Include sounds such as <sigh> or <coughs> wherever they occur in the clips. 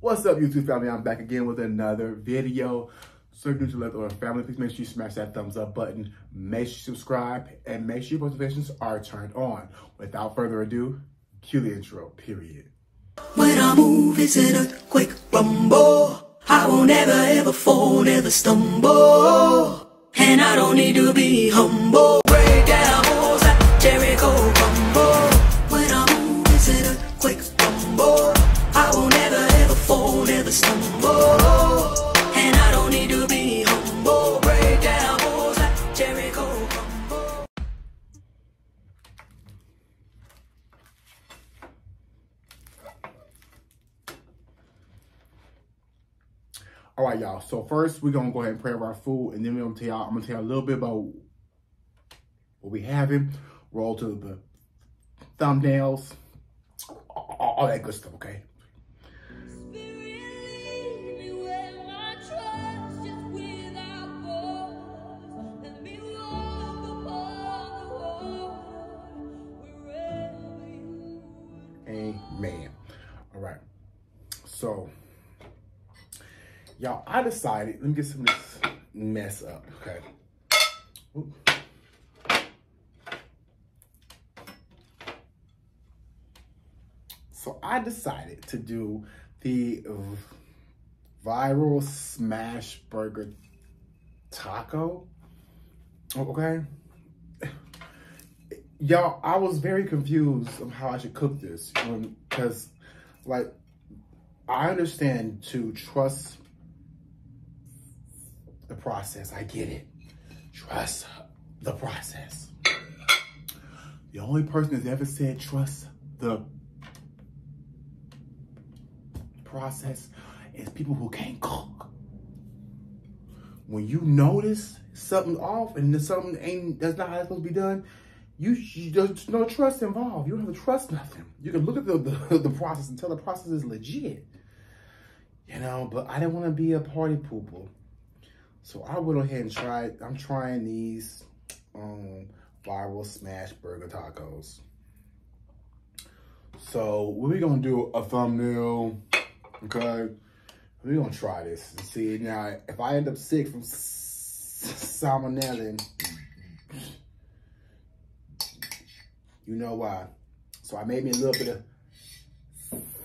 What's up, YouTube family? I'm back again with another video. So if you're new to Let Family, please make sure you smash that thumbs up button. Make sure you subscribe and make sure your notifications are turned on. Without further ado, cue the intro, period. When I move, it's an earthquake rumble. I won't ever ever fall, never stumble. And I don't need to be humble. All right, y'all. So first, we're gonna go ahead and pray our food, and then we're gonna tell y'all. I'm gonna tell you a little bit about what we having. Roll to the thumbnails, all, all that good stuff. Okay. Y'all, I decided, let me get some of this mess up, okay? Oop. So I decided to do the viral smash burger taco, okay? y'all, I was very confused of how I should cook this um, because, like, I understand to trust the process. I get it. Trust the process. The only person that's ever said trust the process is people who can't cook. When you notice something off and something ain't that's not how it's supposed to be done, you, you there's no trust involved. You don't have to trust nothing. You can look at the, the, <laughs> the process and tell the process is legit. You know, but I didn't want to be a party pooper. So I went ahead and tried, I'm trying these um, viral smash burger tacos. So we're to do a thumbnail, okay? We're to try this and see. Now, if I end up sick from salmonella, you know why. So I made me a little bit of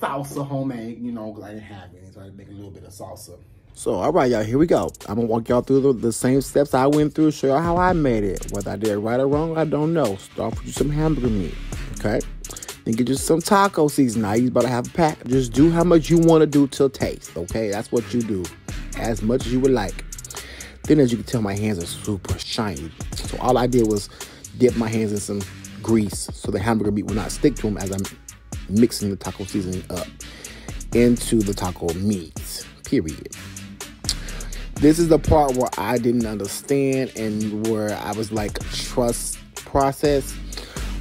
salsa homemade, you know, because I didn't have any. So I had to make a little bit of salsa. So, all right, y'all, here we go. I'm to walk y'all through the, the, same steps I went through, show y'all how I made it. Whether I did it right or wrong, I don't know. Start with some hamburger meat, okay? Then get you some taco seasoning. Now you about to have a pack. Just do how much you want to do till taste, okay? That's what you do, as much as you would like. Then, as you can tell, my hands are super shiny. So all I did was dip my hands in some grease so the hamburger meat will not stick to them as I'm mixing the taco seasoning up into the taco meat, period. This is the part where I didn't understand and where I was like, trust process.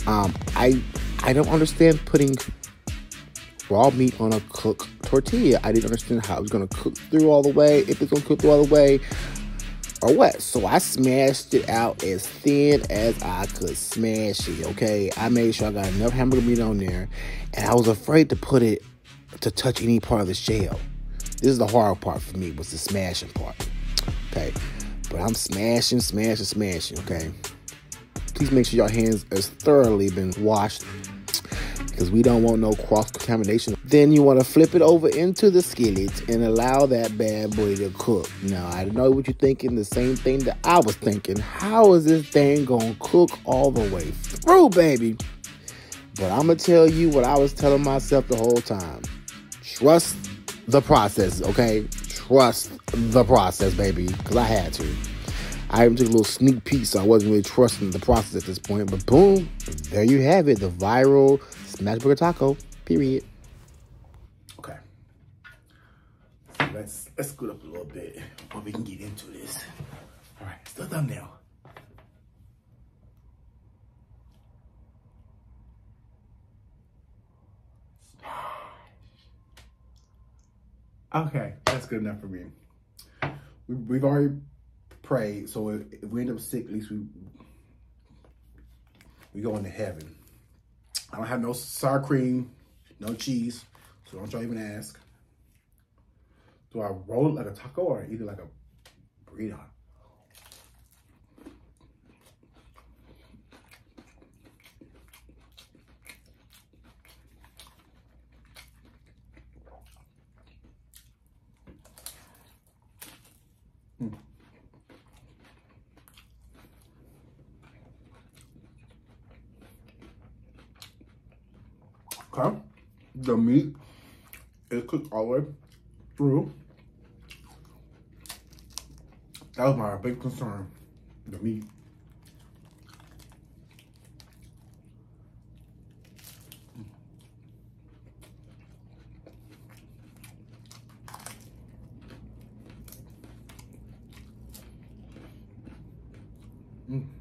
Um, I I don't understand putting raw meat on a cooked tortilla. I didn't understand how it was gonna cook through all the way, if it's gonna cook through all the way, or what. So I smashed it out as thin as I could smash it, okay? I made sure I got enough hamburger meat on there, and I was afraid to put it to touch any part of the shell. This is the hard part for me, was the smashing part, okay? But I'm smashing, smashing, smashing, okay? Please make sure your hands has thoroughly been washed because we don't want no cross contamination. Then you want to flip it over into the skillet and allow that bad boy to cook. Now, I know what you're thinking, the same thing that I was thinking. How is this thing going to cook all the way through, baby? But I'm going to tell you what I was telling myself the whole time. Trust the process, okay? Trust the process, baby, because I had to. I even took a little sneak peek, so I wasn't really trusting the process at this point. But boom, there you have it, the viral smash burger taco. Period. Okay. Let's let's scoot up a little bit but we can get into this. All right, it's the thumbnail. Okay, that's good enough for me. We, we've already prayed, so if, if we end up sick, at least we we go into heaven. I don't have no sour cream, no cheese, so don't y'all even ask. Do I roll it like a taco or eat it like a burrito? Okay. The meat is cooked all the way through. That was my big concern. The meat. Mm.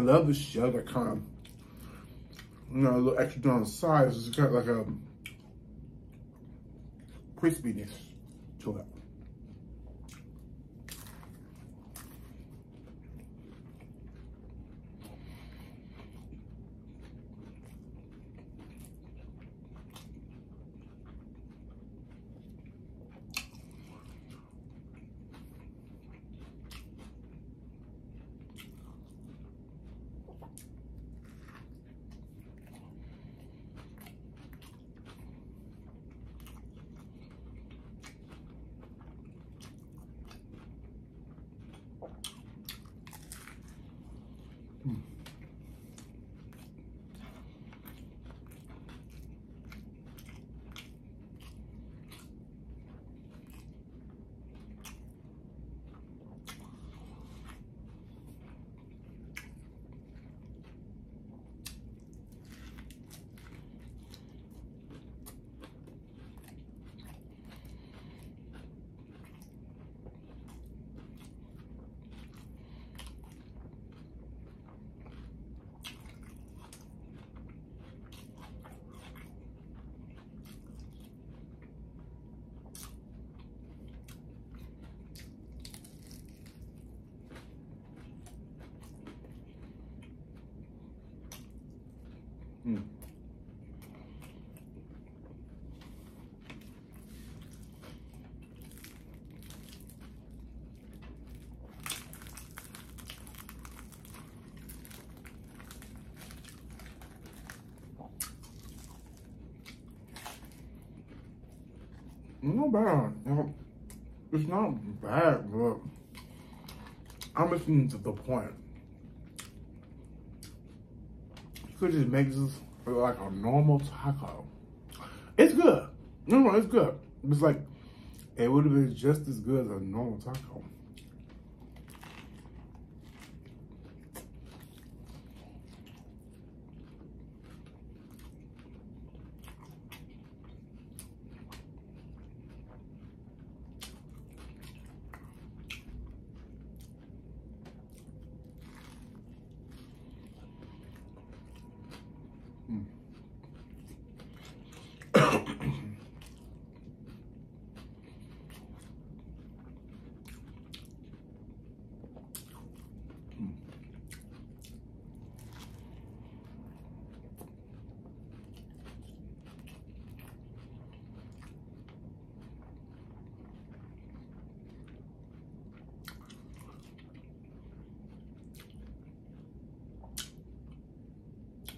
I love the shell that kind of, you know, a little extra on the sides. It's got like a crispiness to it. Mm. Not bad. It's not bad, but I'm listening to the point. You could just make this like a normal taco. It's good. No, no, it's good. It's like it would have been just as good as a normal taco. Mm,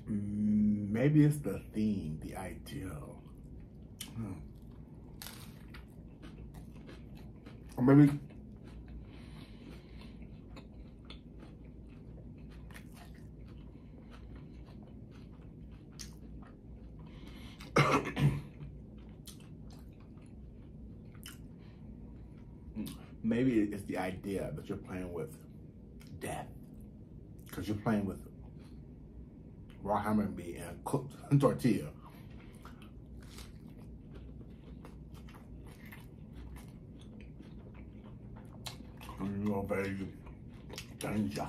Maybe it's the theme, the ideal. Hmm. Or maybe <coughs> maybe it's the idea that you're playing with death because you're playing with raw hamburger meat and cooked <laughs> tortilla. And you're very danger.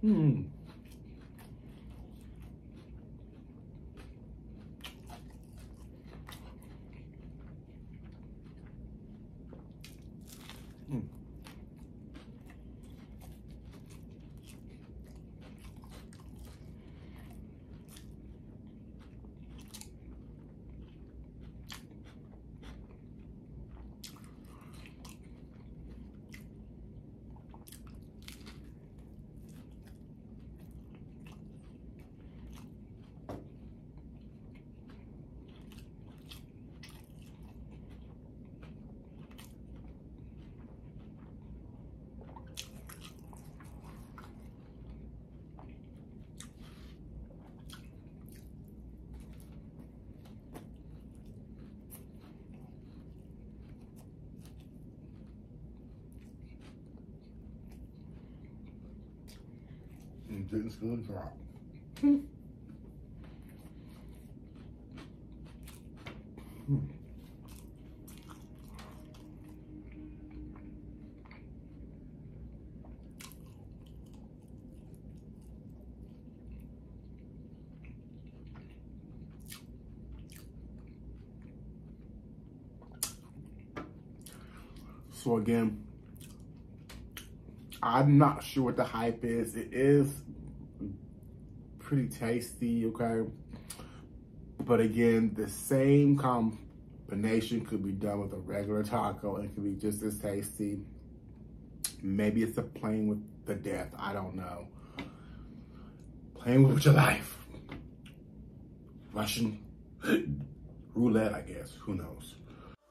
Hmm. Didn't spill the drop. So again, I'm not sure what the hype is. It is pretty tasty, okay? But again, the same combination could be done with a regular taco and it could be just as tasty. Maybe it's a playing with the death. I don't know. Playing <laughs> with your life. Russian roulette, I guess. Who knows?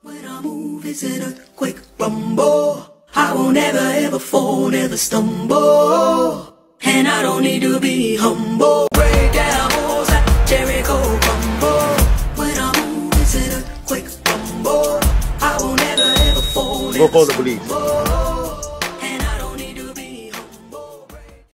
When I move, it's an earthquake rumble. I won't ever ever fall, never stumble. And I don't need to be humble. Break down walls like Jericho rumble. When I move, it's an earthquake rumble. I won't ever ever fall, Go never call the police. stumble.